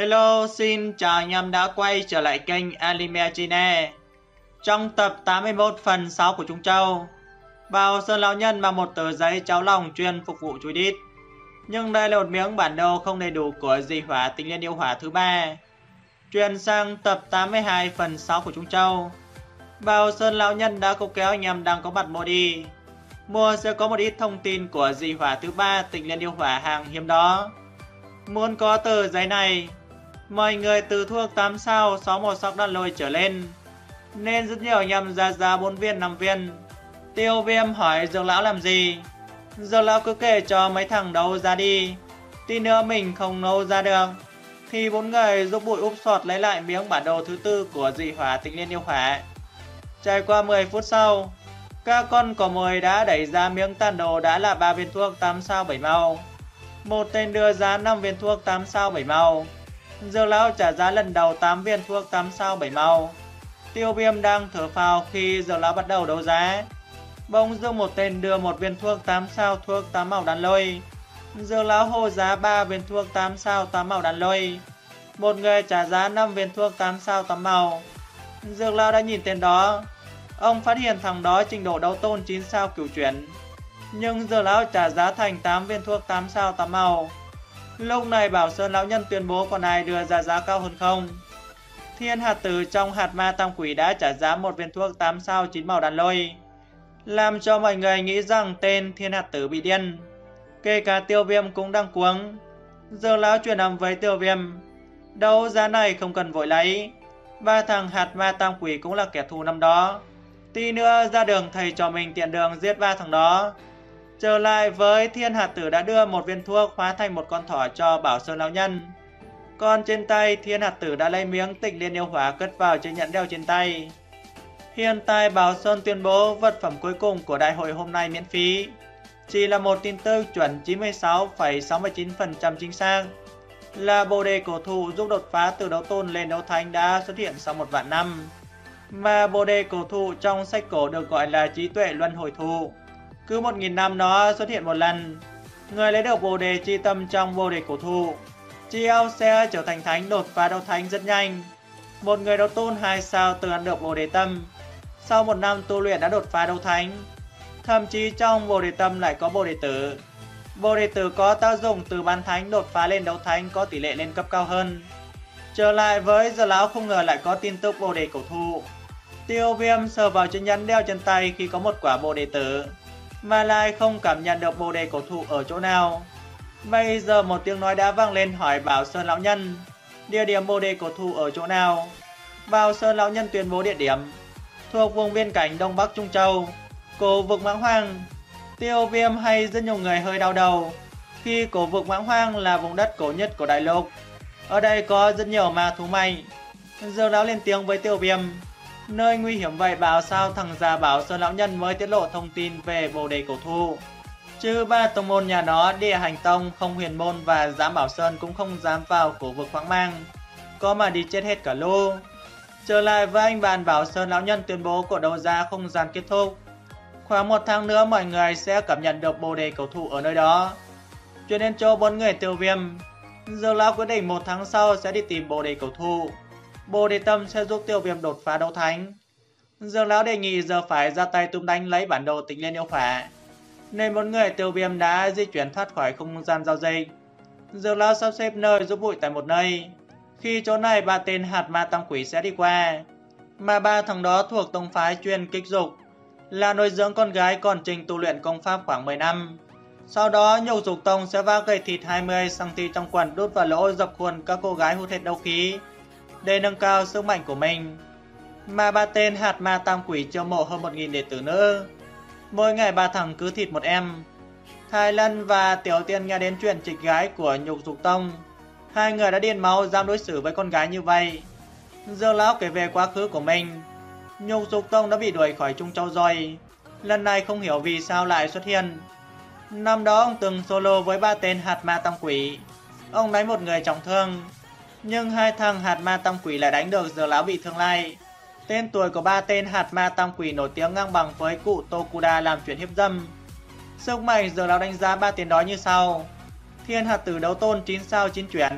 Hello, xin chào anh em đã quay trở lại kênh Anime Chine. Trong tập 81 phần 6 của Trung Châu, Bào Sơn Lão Nhân mang một tờ giấy cháo lòng chuyên phục vụ chú đít. Nhưng đây là một miếng bản đồ không đầy đủ của dị hỏa tinh liên yêu hỏa thứ ba. Truyền sang tập 82 phần 6 của Trung Châu. Bào Sơn Lão Nhân đã câu kéo anh em đang có mặt mua đi. Mua sẽ có một ít thông tin của dị hỏa thứ ba tinh liên yêu hỏa hàng hiếm đó. Muốn có tờ giấy này, mọi người từ thuốc 8 sao 61 sắc đan lôi trở lên. Nên rất nhiều anh em ra giá 4 viên 5 viên. Tiêu viêm hỏi dược lão làm gì? Dược lão cứ kể cho mấy thằng đấu ra đi. Tí nữa mình không nấu ra được. Thì bốn người giúp bụi úp sọt lấy lại miếng bản đồ thứ tư của dị hỏa tịnh liên yêu hỏa. Trải qua 10 phút sau, các con cò mồi đã đẩy ra miếng tàn đồ đã là 3 viên thuốc 8 sao 7 màu. Một tên đưa ra 5 viên thuốc 8 sao 7 màu. Dược lão trả giá lần đầu 8 viên thuốc 8 sao 7 màu. Tiêu viêm đang thở phào khi dược lão bắt đầu đấu giá. Bỗng dưng một tên đưa một viên thuốc 8 sao thuốc 8 màu đàn lôi. Dược lão hô giá 3 viên thuốc 8 sao 8 màu đàn lôi. Một người trả giá 5 viên thuốc 8 sao 8 màu. Dược lão đã nhìn tên đó. Ông phát hiện thằng đó trình độ đấu tôn 9 sao cửu chuyển. Nhưng dược lão trả giá thành 8 viên thuốc 8 sao 8 màu. Lúc này Bảo Sơn Lão Nhân tuyên bố còn ai đưa ra giá cao hơn không? Thiên hạt tử trong hạt ma tam quỷ đã trả giá một viên thuốc 8 sao 9 màu đàn lôi. Làm cho mọi người nghĩ rằng tên thiên hạt tử bị điên. Kể cả tiêu viêm cũng đang cuống. Giờ lão truyền âm với tiêu viêm. Đấu giá này không cần vội lấy. Ba thằng hạt ma tam quỷ cũng là kẻ thù năm đó. Tí nữa ra đường thầy cho mình tiện đường giết ba thằng đó. Trở lại với thiên hạt tử đã đưa một viên thuốc hóa thành một con thỏ cho Bảo Sơn Lão Nhân. Còn trên tay thiên hạt tử đã lấy miếng tịnh liên yêu hỏa cất vào trên nhẫn đeo trên tay. Hiện tại Bảo Sơn tuyên bố vật phẩm cuối cùng của đại hội hôm nay miễn phí. Chỉ là một tin tức chuẩn 96,69% chính xác. Là bồ đề cổ thụ giúp đột phá từ đấu tôn lên đấu thánh đã xuất hiện sau một vạn năm. Mà bồ đề cổ thụ trong sách cổ được gọi là trí tuệ luân hồi thụ. Cứ một nghìn năm nó xuất hiện một lần. Người lấy được bồ đề chi tâm trong bồ đề cổ thụ. Chi eo sẽ trở thành thánh, đột phá đấu thánh rất nhanh. Một người đấu tôn 2 sao từ ăn được bồ đề tâm. Sau một năm tu luyện đã đột phá đấu thánh. Thậm chí trong bồ đề tâm lại có bồ đề tử. Bồ đề tử có tác dụng từ bán thánh đột phá lên đấu thánh có tỷ lệ lên cấp cao hơn. Trở lại với giờ lão không ngờ lại có tin tức bồ đề cổ thụ. Tiêu viêm sờ vào chân nhẫn đeo chân tay khi có một quả bồ đề tử mà lại không cảm nhận được bồ đề cổ thụ ở chỗ nào. Bây giờ một tiếng nói đã vang lên hỏi Bảo Sơn Lão Nhân, địa điểm bồ đề cổ thụ ở chỗ nào? Bảo Sơn Lão Nhân tuyên bố địa điểm, thuộc vùng biên cảnh Đông Bắc Trung Châu, cổ vực mãng hoang. Tiêu viêm hay rất nhiều người hơi đau đầu, khi cổ vực mãng hoang là vùng đất cổ nhất của đại lục. Ở đây có rất nhiều ma thú mạnh. Dương lão lên tiếng với tiêu viêm, Nơi nguy hiểm vậy bảo sao thằng già bảo Sơn Lão Nhân mới tiết lộ thông tin về bồ đề cổ thụ. Chứ ba tông môn nhà nó, địa hành tông, không huyền môn và giám bảo Sơn cũng không dám vào cổ vực khoáng mang. Có mà đi chết hết cả lô. Trở lại với anh bạn bảo Sơn Lão Nhân tuyên bố cuộc đấu giá không gian kết thúc. Khoảng một tháng nữa mọi người sẽ cảm nhận được bồ đề cổ thụ ở nơi đó. Chuyển đến chỗ bốn người tiêu viêm. Dương lão quyết định một tháng sau sẽ đi tìm bồ đề cổ thụ. Bồ Đề Tâm sẽ giúp tiêu viêm đột phá đấu thánh. Dương Lão đề nghị giờ phải ra tay tung đánh lấy bản đồ tịnh liên yêu phả. Nên một người tiêu viêm đã di chuyển thoát khỏi không gian giao dịch. Dương Lão sắp xếp nơi giúp bụi tại một nơi. Khi chỗ này ba tên hạt ma tam quỷ sẽ đi qua. Mà ba thằng đó thuộc tông phái chuyên kích dục. Là nuôi dưỡng con gái còn trình tu luyện công pháp khoảng 10 năm. Sau đó, nhục dục tông sẽ vác gầy thịt 20cm trong quần đút vào lỗ dập khuôn các cô gái hút hết đấu khí để nâng cao sức mạnh của mình. Mà ba tên hạt ma tam quỷ chiêu mộ hơn 1.000 đệ tử nữa. Mỗi ngày ba thằng cứ thịt một em. Thái Lân và Tiểu Tiên nghe đến chuyện trịch gái của Nhục Dục Tông. Hai người đã điên máu dám đối xử với con gái như vậy. Dương Lão kể về quá khứ của mình. Nhục Dục Tông đã bị đuổi khỏi Trung Châu rồi. Lần này không hiểu vì sao lại xuất hiện. Năm đó ông từng solo với ba tên hạt ma tam quỷ. Ông đánh một người trọng thương, nhưng hai thằng hạt ma tam quỷ lại đánh được giờ lão bị thương lai. Tên tuổi của ba tên hạt ma tam quỷ nổi tiếng ngang bằng với cụ Tokuda làm chuyện hiếp dâm. Sức mạnh giờ lão đánh giá ba tiền đó như sau. Thiên hạt tử đấu tôn 9 sao 9 chuyển.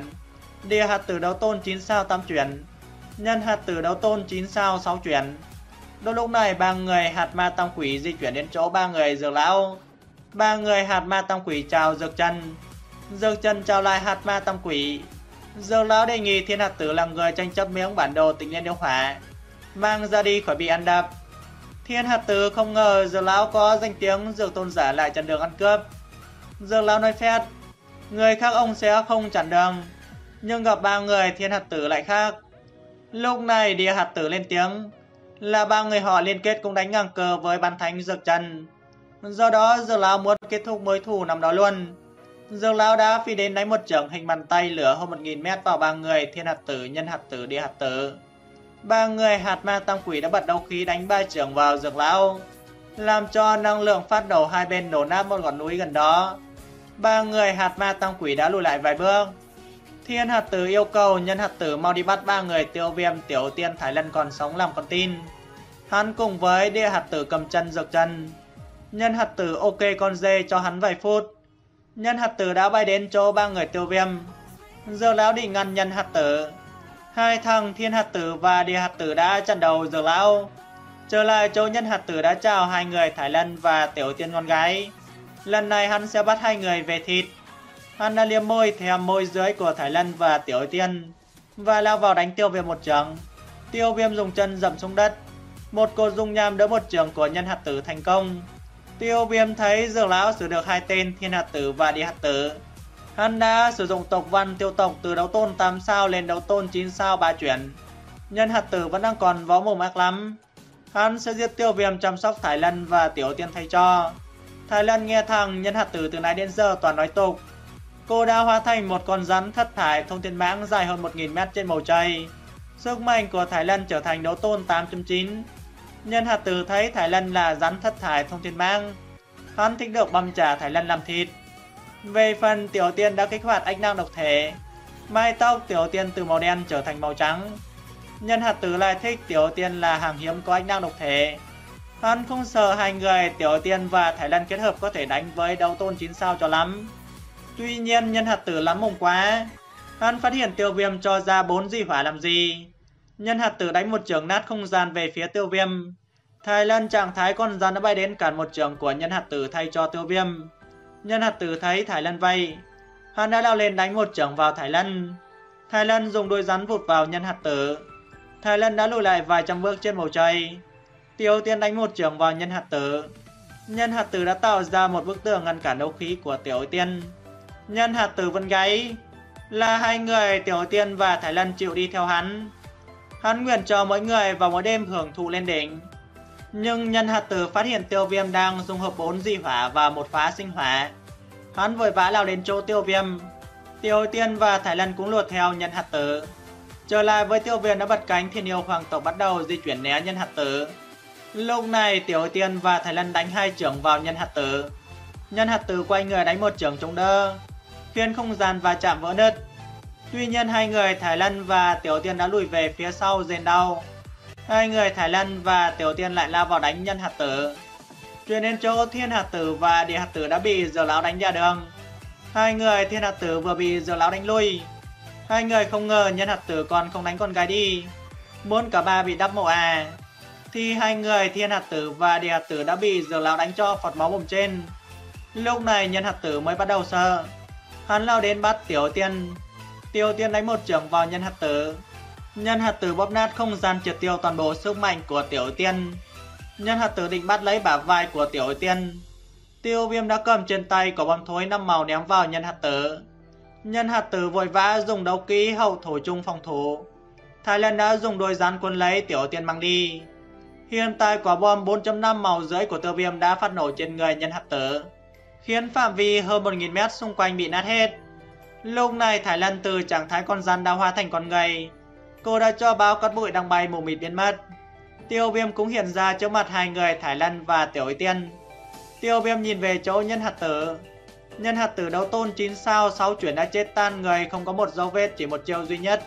Địa hạt tử đấu tôn 9 sao 8 chuyển. Nhân hạt tử đấu tôn 9 sao 6 chuyển. Đôi lúc này ba người hạt ma tam quỷ di chuyển đến chỗ ba người dược lão. Ba người hạt ma tam quỷ chào dược chân. Dược chân chào lại hạt ma tam quỷ. Dương lão đề nghị thiên hạt tử làm người tranh chấp miếng bản đồ tịnh liên điêu hỏa. Mang ra đi khỏi bị ăn đập. Thiên hạt tử không ngờ Dương lão có danh tiếng dược tôn giả lại chặn đường ăn cướp. Dương lão nói phét. Người khác ông sẽ không chặn đường. Nhưng gặp ba người thiên hạt tử lại khác. Lúc này địa hạt tử lên tiếng, là ba người họ liên kết cũng đánh ngang cờ với bán thánh dược trần. Do đó Dương lão muốn kết thúc mối thù nằm đó luôn. Dược lão đã phi đến đánh một trưởng hình bàn tay lửa hơn 1.000 mét vào ba người thiên hạt tử, nhân hạt tử, địa hạt tử. Ba người hạt ma tam quỷ đã bật đấu khí đánh ba trưởng vào dược lão, làm cho năng lượng phát nổ hai bên nổ nát một ngọn núi gần đó. Ba người hạt ma tam quỷ đã lùi lại vài bước. Thiên hạt tử yêu cầu nhân hạt tử mau đi bắt ba người tiêu viêm tiểu tiên Thái Lân còn sống làm con tin. Hắn cùng với địa hạt tử cầm chân dược chân. Nhân hạt tử ok con dê cho hắn vài phút. Nhân hạt tử đã bay đến chỗ ba người tiêu viêm. Giờ lão định ngăn nhân hạt tử. Hai thằng thiên hạt tử và địa hạt tử đã chặn đầu giờ lão. Trở lại chỗ nhân hạt tử đã chào hai người Thái Lân và tiểu tiên con gái. Lần này hắn sẽ bắt hai người về thịt. Hắn đã liếm môi, thèm môi dưới của Thái Lân và tiểu tiên. Và lao vào đánh tiêu viêm một trường. Tiêu viêm dùng chân dậm xuống đất. Một cột dung nham đỡ một trường của nhân hạt tử thành công. Tiêu viêm thấy dược lão sử được hai tên thiên hạt tử và địa hạt tử. Hắn đã sử dụng tộc văn tiêu tộc từ đấu tôn 8 sao lên đấu tôn 9 sao ba chuyển. Nhân hạt tử vẫn đang còn võ mồm ác lắm. Hắn sẽ giết tiêu viêm chăm sóc Thái Lân và tiểu tiên thay cho. Thái Lân nghe thằng nhân hạt tử từ nãy đến giờ toàn nói tục. Cô đã hóa thành một con rắn thất thải thông thiên mãng dài hơn 1.000 mét trên bầu trời. Sức mạnh của Thái Lân trở thành đấu tôn 8.9. Nhân hạt tử thấy Thái Lân là rắn thất thải thông thiên mang. Hắn thích được băm trả Thái Lân làm thịt. Về phần Tiểu Tiên đã kích hoạt ánh năng độc thể. Mai tóc Tiểu Tiên từ màu đen trở thành màu trắng. Nhân hạt tử lại thích Tiểu Tiên là hàng hiếm có ánh năng độc thể. Hắn không sợ hai người Tiểu Tiên và Thái Lân kết hợp có thể đánh với đấu tôn 9 sao cho lắm. Tuy nhiên, nhân hạt tử lắm mồm quá. Hắn phát hiện tiêu viêm cho ra bốn di hỏa làm gì. Nhân hạt tử đánh một trường nát không gian về phía tiêu viêm. Thái Lân trạng thái con rắn đã bay đến cản một trường của nhân hạt tử thay cho tiêu viêm. Nhân hạt tử thấy Thái Lân vay. Hắn đã lao lên đánh một trường vào Thái Lân. Thái Lân dùng đôi rắn vụt vào nhân hạt tử. Thái Lân đã lùi lại vài trăm bước trên bầu trời. Tiêu tiên đánh một trường vào nhân hạt tử. Nhân hạt tử đã tạo ra một bức tường ngăn cản đấu khí của tiểu tiên. Nhân hạt tử vẫn gáy. Là hai người tiểu tiên và Thái Lân chịu đi theo hắn. Hắn nguyện cho mỗi người vào mỗi đêm hưởng thụ lên đỉnh. Nhưng nhân hạt tử phát hiện tiêu viêm đang dùng hợp 4 dị hỏa và một phá sinh hỏa. Hắn vội vã lao đến chỗ tiêu viêm. Tiêu tiên và Thái Lân cũng lùa theo nhân hạt tử. Trở lại với tiêu viêm đã bật cánh thiên yêu hoàng tộc bắt đầu di chuyển né nhân hạt tử. Lúc này tiểu tiên và Thái Lân đánh hai trưởng vào nhân hạt tử. Nhân hạt tử quay người đánh một trưởng chống đỡ, Phiên không gian và chạm vỡ nứt. Tuy nhiên, hai người Thái Lân và Tiểu Tiên đã lùi về phía sau rên đau. Hai người Thái Lân và Tiểu Tiên lại lao vào đánh nhân hạt tử. Chuyển đến chỗ thiên hạt tử và địa hạt tử đã bị Diều lão đánh ra đường. Hai người thiên hạt tử vừa bị Diều lão đánh lui. Hai người không ngờ nhân hạt tử còn không đánh con gái đi. Muốn cả ba bị đắp mộ à. Thì hai người thiên hạt tử và địa hạt tử đã bị Diều lão đánh cho phọt máu bụng trên. Lúc này nhân hạt tử mới bắt đầu sợ. Hắn lao đến bắt tiểu tiên Tiêu tiên đánh một trưởng vào nhân hạt tử. Nhân hạt tử bóp nát không gian triệt tiêu toàn bộ sức mạnh của tiểu tiên. Nhân hạt tử định bắt lấy bả vai của tiểu tiên. Tiêu viêm đã cầm trên tay của bom thối năm màu ném vào nhân hạt tử. Nhân hạt tử vội vã dùng đấu kỹ hậu thổ chung phòng thủ. Thái Lan đã dùng đôi rắn quân lấy tiểu tiên mang đi. Hiện tại quả bom 4.5 màu rưỡi của tiêu viêm đã phát nổ trên người nhân hạt tử, khiến phạm vi hơn 1.000 mét xung quanh bị nát hết. Lúc này Thái Lân từ trạng thái con rắn đã hóa thành con người. Cô đã cho báo cát bụi đang bay mù mịt biến mất. Tiêu viêm cũng hiện ra trước mặt hai người Thái Lân và Tiểu Ý Tiên. Tiêu viêm nhìn về chỗ nhân hạt tử. Nhân hạt tử đấu tôn 9 sao 6 chuyển đã chết tan người, không có một dấu vết, chỉ một chiêu duy nhất.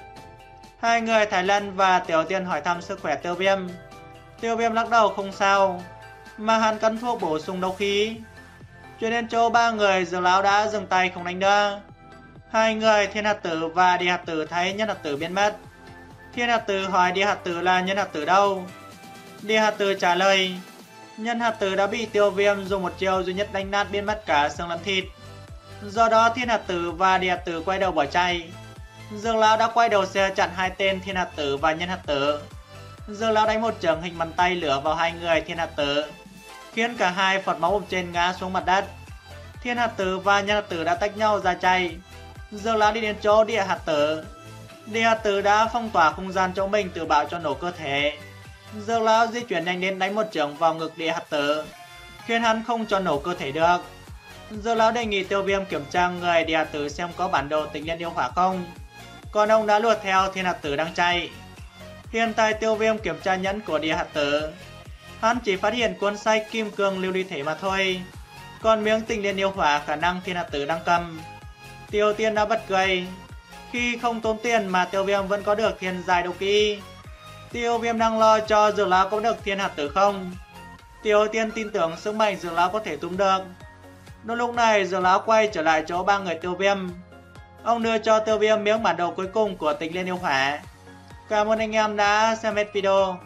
Hai người Thái Lân và Tiểu Tiên hỏi thăm sức khỏe tiêu viêm. Tiêu viêm lắc đầu không sao. Mà hắn cắn thuốc bổ sung đấu khí. Chuyển đến chỗ ba người dường lão đã dừng tay không đánh nữa. Hai người thiên hạt tử và địa hạt tử thấy nhân hạt tử biến mất. Thiên hạt tử hỏi địa hạt tử là nhân hạt tử đâu? Địa hạt tử trả lời, nhân hạt tử đã bị tiêu viêm dùng một chiêu duy nhất đánh nát biến mất cả xương lẫn thịt. Do đó thiên hạt tử và địa hạt tử quay đầu bỏ chạy. Dương Lão đã quay đầu xe chặn hai tên thiên hạt tử và nhân hạt tử. Dương Lão đánh một trường hình bàn tay lửa vào hai người thiên hạt tử, khiến cả hai phật máu bụng trên ngã xuống mặt đất. Thiên hạt tử và nhân hạt tử đã tách nhau ra chạy. Dương Lão đi đến chỗ địa hạt tử. Địa hạt tử đã phong tỏa không gian chỗ mình tự bạo cho nổ cơ thể. Dương Lão di chuyển nhanh đến đánh một trường vào ngực địa hạt tử, khiến hắn không cho nổ cơ thể được. Dương Lão đề nghị tiêu viêm kiểm tra người địa hạt tử xem có bản đồ tịch liên yêu hỏa không. Còn ông đã luột theo thiên hạt tử đang chạy. Hiện tại tiêu viêm kiểm tra nhẫn của địa hạt tử. Hắn chỉ phát hiện cuốn sách kim cương lưu ly thể mà thôi. Còn miếng tinh liên yêu hỏa khả năng thiên hạt tử đang cầm. Tiêu tiên đã bật cười. Khi không tốn tiền mà tiêu viêm vẫn có được thiên dài đầu kỹ. Tiêu viêm đang lo cho dược lão có được thiên hạt tử không? Tiêu tiên tin tưởng sức mạnh dược lão có thể túm được. Đúng lúc này, dược lão quay trở lại chỗ ba người tiêu viêm. Ông đưa cho tiêu viêm miếng bản đồ cuối cùng của tịch liên yêu hỏa. Cảm ơn anh em đã xem hết video.